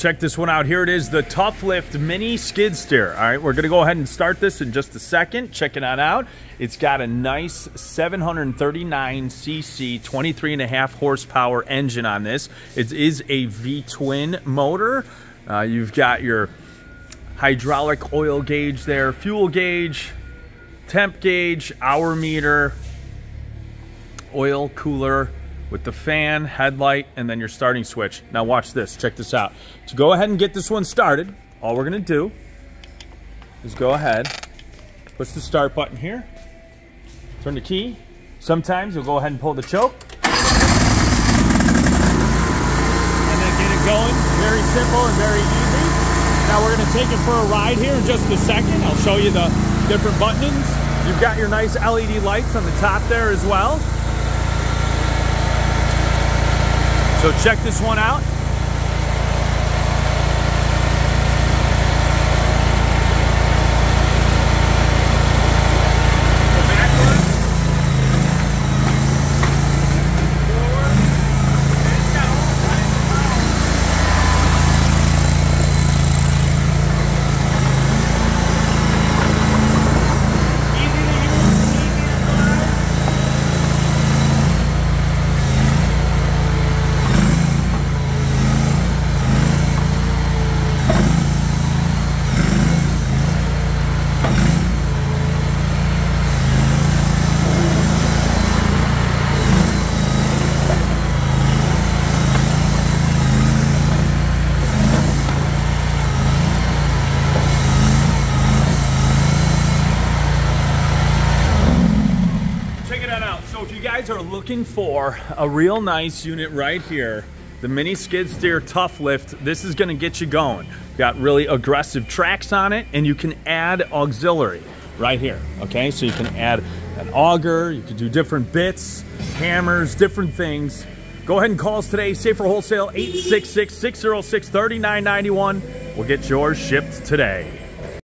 Check this one out. Here it is, the Tuff Lift Mini Skid Steer. All right, we're gonna go ahead and start this in just a second. Check it out. It's got a nice 739cc, 23 and a half horsepower engine on this. It is a V-twin motor. Uh, you've got your hydraulic oil gauge there, fuel gauge, temp gauge, hour meter, oil cooler, with the fan, headlight, and then your starting switch. Now watch this, check this out. To go ahead and get this one started, all we're gonna do is go ahead, push the start button here, turn the key. Sometimes you'll go ahead and pull the choke. And then get it going. Very simple and very easy. Now we're gonna take it for a ride here in just a second. I'll show you the different buttons. You've got your nice LED lights on the top there as well. So check this one out. Guys are looking for a real nice unit right here, the mini skid steer Tuff Lift, this is gonna get you going. Got really aggressive tracks on it and you can add auxiliary right here, okay? So you can add an auger, you can do different bits, hammers, different things. Go ahead and call us today, Safer Wholesale, 866-606-3991. We'll get yours shipped today.